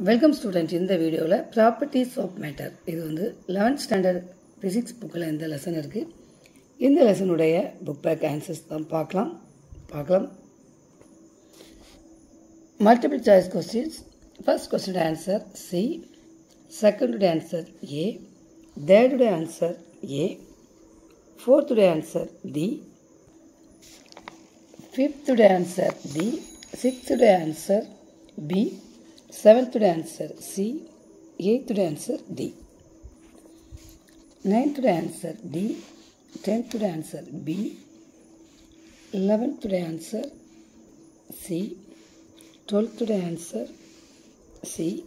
Welcome student இந்த வீடியோவில் properties of matter இது வந்து லெவன்த் ஸ்டாண்டர்ட் ஃபிசிக்ஸ் புக்கில் இந்த லெசன் இருக்குது இந்த லெசனுடைய புக் பேக் ஆன்சர்ஸ் தான் பார்க்கலாம். பார்க்கலாம். Multiple choice questions first question answer C செகண்டுடைய answer A தேர்டுடைய ஆன்சர் ஏ ஃபோர்த்துடைய ஆன்சர் டி ஃபிஃப்த்துடைய answer D சிக்ஸ்த்துடைய answer B Seventh answer C. Eighth answer D. Ninth answer D. Tenth answer B. Eleventh answer C. Twelfth answer C.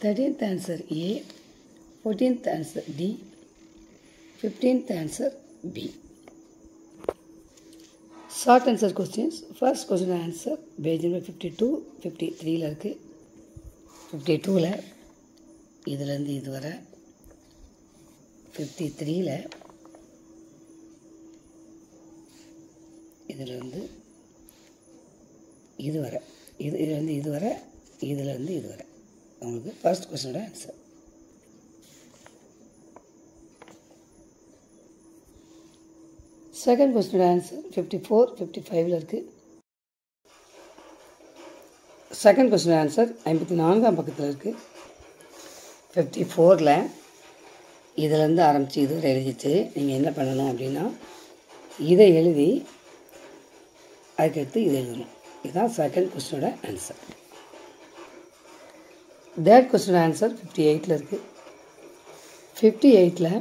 Thirteenth answer A. Fourteenth answer D. Fifteenth answer B. Short answer questions first question answer page number fifty two fifty த்ரீயில் இருக்குது fifty டூவில் இதுலேருந்து இது வர fifty த்ரீயில் இதிலேருந்து இது வர இது இதுலேருந்து இது வர இதுலேருந்து இது வர உங்களுக்கு ஃபர்ஸ்ட் கொஸ்டினோட ஆன்சர் செகண்ட் கொஸ்டினோட ஆன்சர் ஃபிஃப்டி ஃபோர் ஃபிஃப்டி ஃபைவ்ல இருக்குது செகண்ட் கொஸ்டின் ஆன்சர் ஐம்பத்தி நான்காம் பக்கத்தில் இருக்குது ஃபிஃப்டி ஃபோரில் இதிலேருந்து ஆரம்பித்து இது எழுதிட்டு நீங்கள் என்ன பண்ணணும் அப்படின்னா இதை எழுதி அதுக்கடுத்து இதை எழுதணும். இதுதான் செகண்ட் கொஸ்டினோட ஆன்சர் தேர்ட் கொஸ்டினோட ஆன்சர் ஃபிஃப்டி எயிட்டில் இருக்குது ஃபிஃப்டி எயிட்டில்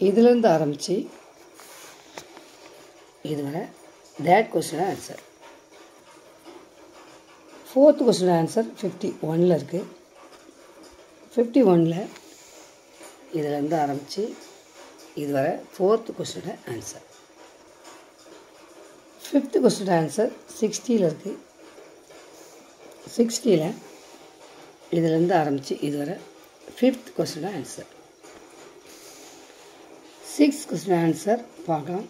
இதுலேருந்து ஆரம்பித்து இதுவரை that question answer fourth question answer fifty ஒனில் இருக்குது ஃபிஃப்டி ஒனில் இதிலேருந்து ஆரம்பித்து இதுவரை ஃபோர்த் கொஸ்டினோட ஆன்சர் ஃபிஃப்த் கொஸ்டின் ஆன்சர் சிக்ஸ்டியில் இருக்குது சிக்ஸ்டியில் இதிலேருந்து ஆரம்பித்து இதுவரை ஃபிஃப்த் கொஸ்டினோட ஆன்சர் சிக்ஸ் கொஸ்டின் ஆன்சர் பார்க்கலாம்.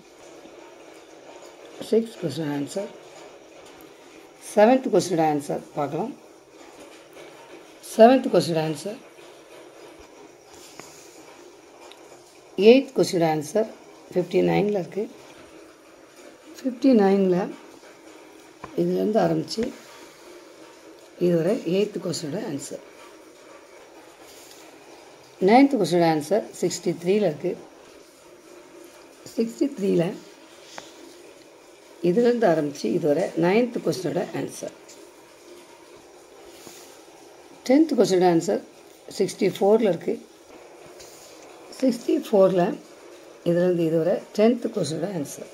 Six question answer seventh question answer பார்க்கலாம். Seventh question answer eighth question answer fifty நைனில் இருக்குது ஃபிஃப்டி நைனில் இதுலேருந்து ஆரம்பித்து இதுவரை eighth கொஸ்டினோட answer ninth question answer sixty த்ரீயில் இருக்குது சிக்ஸ்டி த்ரீயில் இதுலேருந்து ஆரம்பித்து இதுவரை நைன்த்து கொஸ்டினோட ஆன்சர் டென்த்து கொஸ்டினோட ஆன்சர் சிக்ஸ்டி ஃபோரில் இருக்குது சிக்ஸ்டி ஃபோரில் இதுலேருந்து இதுவரை டென்த்து கொஸ்டினோட ஆன்சர்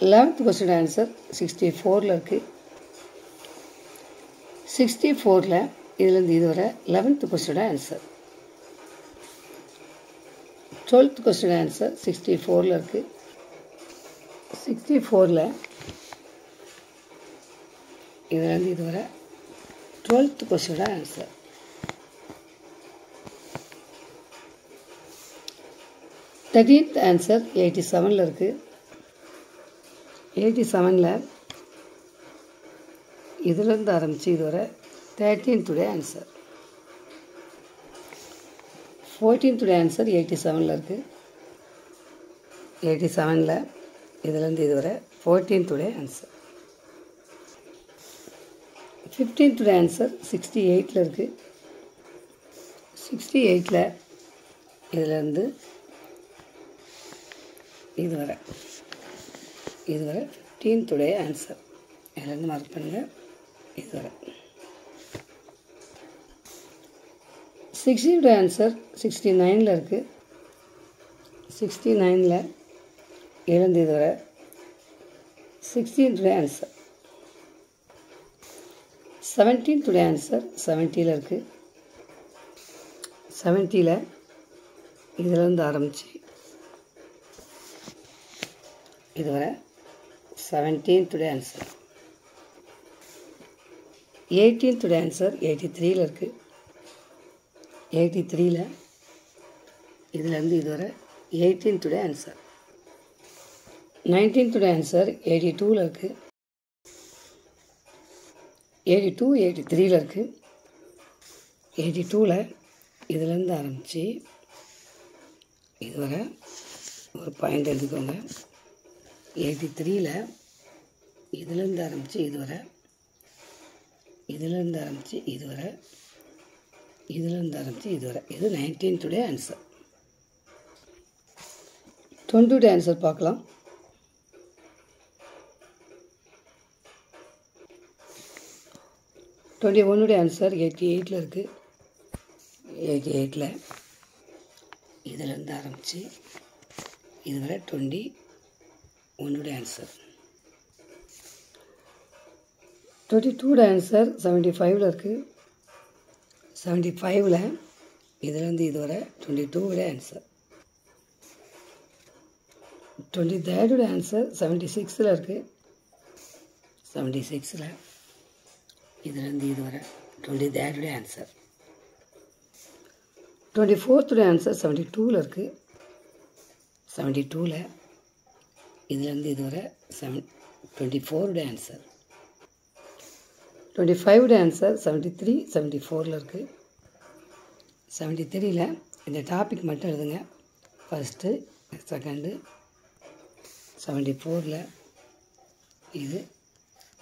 லெவன்த்து கொஸ்டினோட ஆன்சர் சிக்ஸ்டி ஃபோரில் இருக்குது சிக்ஸ்டி ஃபோரில் இதுலேருந்து இதுவரை eleventh கொஸ்டினோட answer twelfth question answer sixty ஃபோரில் இருக்குது சிக்ஸ்டி ஃபோரில் இதுலேருந்து இதுவரை டுவெல்த் கொஸ்டினோட ஆன்சர். தேர்ட்டீன்த் ஆன்சர் எயிட்டி செவனில் இருக்குது எயிட்டி செவனில் இதுலேருந்து ஆரம்பித்து இதுவரை தேர்ட்டீன்த்துடைய ஆன்சர் ஃபோர்டீன்த்துடைய ஆன்சர் எயிட்டி செவனில் இருக்குது எயிட்டி செவனில் இதுலேருந்து இதுவரை ஃபோர்டீன்த்துடைய ஆன்சர் ஃபிஃப்டீன்த்துடைய ஆன்சர் சிக்ஸ்டி எயிட்டில் இருக்குது சிக்ஸ்டி எயிட்டில் இதுலேருந்து இதுவரை இதுவரை ஃபிஃப்டீன்த்துடைய ஆன்சர் இதுலேருந்து மார்க் பண்ணுங்கள் இதுவரை சிக்ஸ்டியுடைய ஆன்சர் சிக்ஸ்டி நைனில் இருக்குது சிக்ஸ்டி நைனில் எழுந்து சிக்ஸ்டீன் சிக்ஸ்டீன்த்துடைய ஆன்சர் செவன்டீன்த்துடைய ஆன்சர் செவன்ட்டியில் இருக்குது செவன்ட்டியில் இதிலேருந்து ஆரம்பித்து இதுவரை செவன்டீன்த்துடைய ஆன்சர் எயிட்டீன்த்துடைய ஆன்சர் எயிட்டி த்ரீயில் இருக்குது எயிட்டி த்ரீயில் இதுலேருந்து இதுவரை எயிட்டீன்த்துடைய ஆன்சர் நைன்டீன்த்துடைய ஆன்சர் எயிட்டி டூவில் இருக்குது எயிட்டி டூ எயிட்டி த்ரீயில் இருக்குது எயிட்டி டூவில் இதுலேருந்து ஆரம்பித்து இதுவரை ஒரு பாயிண்ட் எடுத்துக்கோங்க. எயிட்டி த்ரீயில் இதுலேருந்து ஆரம்பித்து இதுவரை. இதுலேருந்து ஆரம்பித்து இதுவரை. இதுலேருந்து ஆரம்பித்து இதுவரை. இது நைன்டீன்த்துடைய ஆன்சர் டுவெண்ட்டுடைய ஆன்சர் பார்க்கலாம். டுவெண்ட்டி ஒன்னுடைய ஆன்சர் எயிட்டி எயிட்டில் இருக்குது எயிட்டி எயிட்டில் இதிலேருந்து ஆரம்பித்து இதுவரை டுவெண்ட்டி ஒன்னுடைய ஆன்சர் டுவெண்ட்டி டூட ஆன்சர் செவன்ட்டி ஃபைவ்ல இருக்குது செவன்ட்டி ஃபைவ்ல இதுலேருந்து இதுவரை டுவெண்ட்டி டூவோட ஆன்சர் டுவெண்ட்டி தேர்டோட ஆன்சர் செவன்ட்டி சிக்ஸில் இருக்குது செவன்ட்டி சிக்ஸில் இதுலேருந்து இதுவரை டுவெண்ட்டி தேர்டோட ஆன்சர் டுவெண்ட்டி ஃபோர்த்துடைய ஆன்சர் செவன்ட்டி டூவில் இருக்குது செவன்ட்டி டூவில் இதுலேருந்து இதுவரை செவன் டுவெண்ட்டி ஃபோருடைய ஆன்சர் டுவெண்ட்டி ஃபைவோட ஆன்சர் செவன்ட்டி த்ரீ செவன்ட்டி ஃபோரில் இருக்குது செவன்ட்டி த்ரீயில் இந்த டாபிக் மட்டும் எழுதுங்க. ஃபஸ்ட்டு செகண்டு செவன்ட்டி ஃபோரில் இது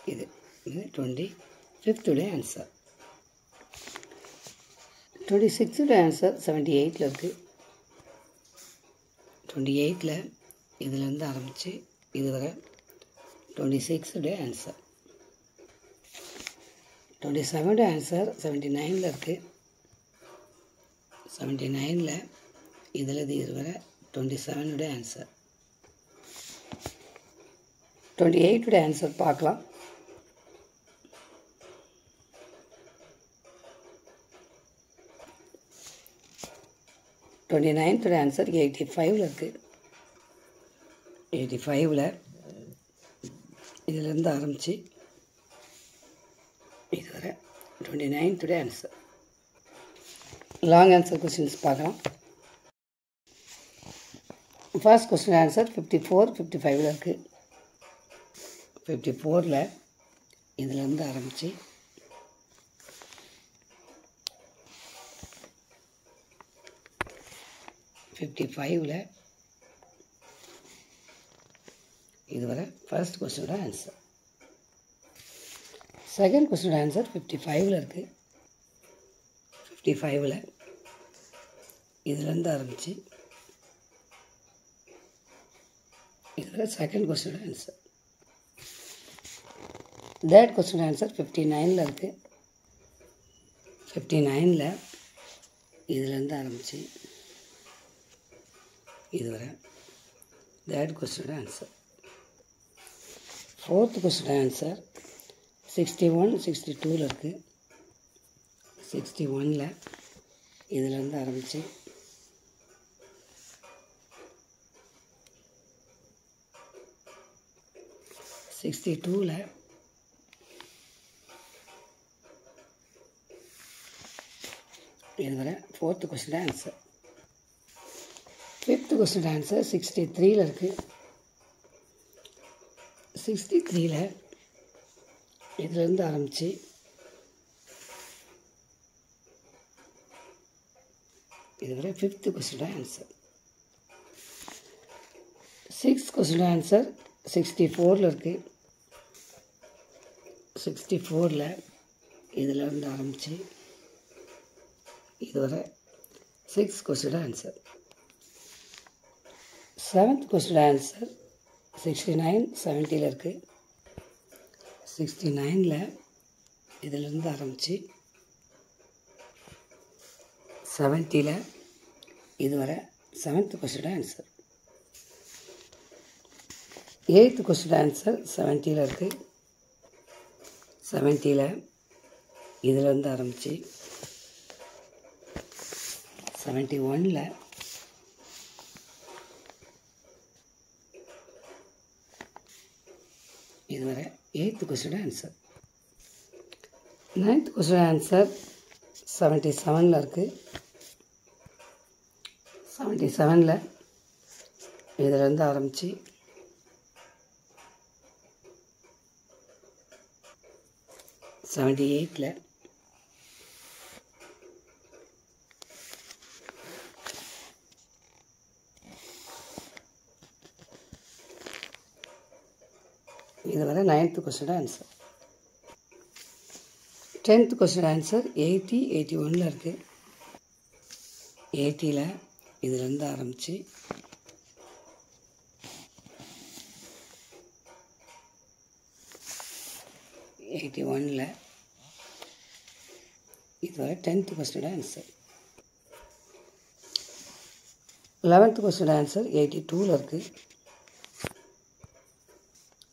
இது இது டுவெண்ட்டி ஃபிஃப்த்துடைய ஆன்சர் டுவெண்ட்டி சிக்ஸுடைய ஆன்சர் செவன்ட்டி எயிட்டில் இருக்குது டுவெண்ட்டி எயிட்டில் இதுலேருந்து ஆரம்பித்து இதுவரை டுவெண்ட்டி சிக்ஸுடைய ஆன்சர் டுவெண்ட்டி செவனுடைய ஆன்சர் செவன்ட்டி நைனில் இருக்குது செவன்ட்டி நைனில் இதில் இது வரை டுவெண்ட்டி செவனுடைய ஆன்சர் டுவெண்ட்டி எயிட்டுடைய ஆன்சர் பார்க்கலாம். டுவெண்ட்டி நைன்த்தோட ஆன்சர் எயிட்டி ஃபைவ்ல இருக்குது எயிட்டி ஃபைவ்ல இதிலேருந்து ஆரம்பித்து இதுவரை டுவெண்ட்டி நைன்த்துடைய ஆன்சர் லாங் ஆன்சர் கொஸ்டின்ஸ் பார்க்கலாம். First question answer fifty four fifty ஃபைவ்ல இருக்குது ஃபிஃப்டி ஃபோரில் இதுலேருந்து ஆரம்பித்து ஃபிஃப்டி ஃபைவ்ல இதுவரை ஃபர்ஸ்ட் கொஸ்டினோட ஆன்சர் செகண்ட் கொஸ்டினோட ஆன்சர் ஃபிஃப்டி ஃபைவ்ல இருக்குது ஃபிஃப்டி ஃபைவ்ல இதுலேருந்து ஆரம்பித்து இதுவரை second கொஸ்டினோட answer third question answer fifty நைனில் இருக்குது ஃபிஃப்டி நைனில் இதுலேருந்து ஆரம்பித்து இதுவரை third கொஸ்டினோட answer fourth question answer sixty one sixty டூவில் இருக்குது சிக்ஸ்டி ஒனில் இதுலேருந்து ஆரம்பித்து சிக்ஸ்டி டூவில் இதுவரை fourth question answer question answer sixty த்ரீயில் இருக்குது சிக்ஸ்டி த்ரீயில் இதுலேருந்து ஆரம்பித்து இதுவரை fifth question answer six question answer sixty ஃபோரில் இருக்குது சிக்ஸ்டி ஃபோரில் இதிலேருந்து ஆரம்பித்து இதுவரை six question answer seventh question answer sixty nine செவன்ட்டியில் இருக்குது சிக்ஸ்டி நைனில் இதிலிருந்து ஆரம்பித்து செவன்ட்டியில் இதுவரை seventh question answer eighth question answer செவன்ட்டியில் இருக்குது செவன்ட்டியில் இதிலிருந்து ஆரம்பித்து செவன்ட்டி ஒனில் இதுவரை eighth question answer ninth question answer seventy செவனில் இருக்குது செவன்ட்டி செவனில் இதிலேருந்து ஆரம்பித்து செவன்ட்டி எயிட்டில் இது வரை ninth question answer tenth question answer eighty eighty ஒனில் இருக்குது எயிட்டியில் இதுலேருந்து ஆரம்பித்து எயிட்டி ஒனில் இதுவரை tenth question answer eleventh question answer eighty டூவில் இருக்குது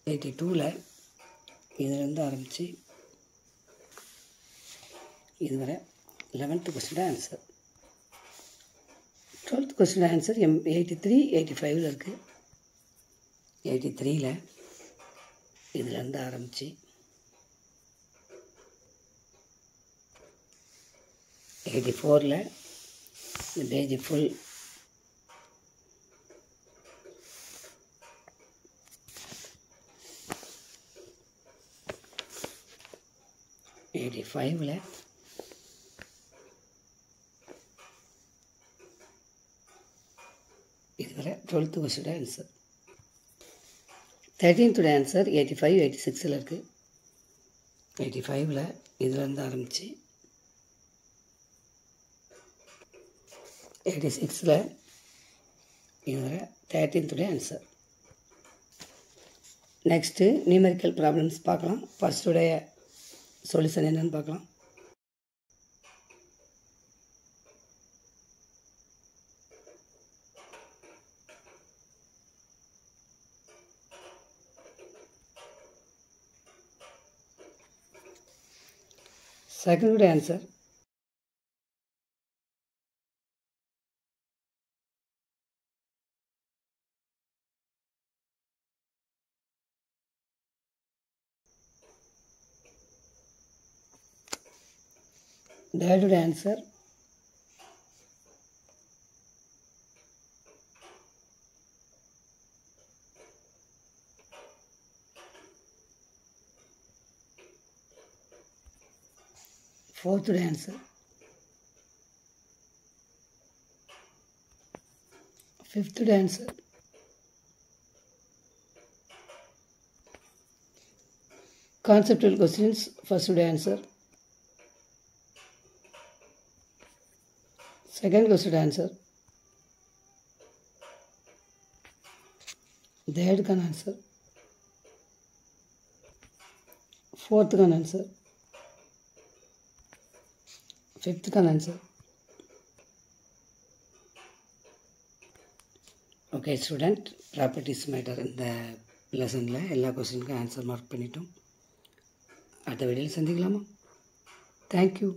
எயிட்டி டூவில் இதுலேருந்து ஆரம்பித்து இதுவரை eleventh question answer twelfth question answer um eighty three eighty ஃபைவ்ல இருக்குது எயிட்டி த்ரீயில் இதுலேருந்து ஆரம்பித்து எயிட்டி ஃபோரில் இந்த பேஜ் ஃபுல் எயிட்டி ஃபைவ்ல இதுவரை டுவெல்த்து கொஸ்டின் ஆன்சர் தேர்ட்டீன்த்துடைய ஆன்சர் எயிட்டி ஃபைவ் எயிட்டி சிக்ஸில் இருக்குது எயிட்டி ஃபைவ்ல இதுலேருந்து ஆரம்பித்து எயிட்டி சிக்ஸில் இதுவரை தேர்ட்டீன்த்துடைய ஆன்சர் நெக்ஸ்ட்டு நியூமெரிக்கல் ப்ராப்ளம்ஸ் பார்க்கலாம். ஃபஸ்ட்டுடைய சொல்யூஷன் என்னன்னு பார்க்கலாம். செகண்டோட That would answer. Fourth answer. Fifth answer. Conceptual questions, first answer. Second question answer. Third can answer. Fourth can answer. Fifth can answer. Okay student properties matter இந்த லெசனில் எல்லா கொஸ்டினுக்கும் answer mark பண்ணிட்டோம் அடுத்த வீடியோவில் சந்திக்கலாமா தேங்க்யூ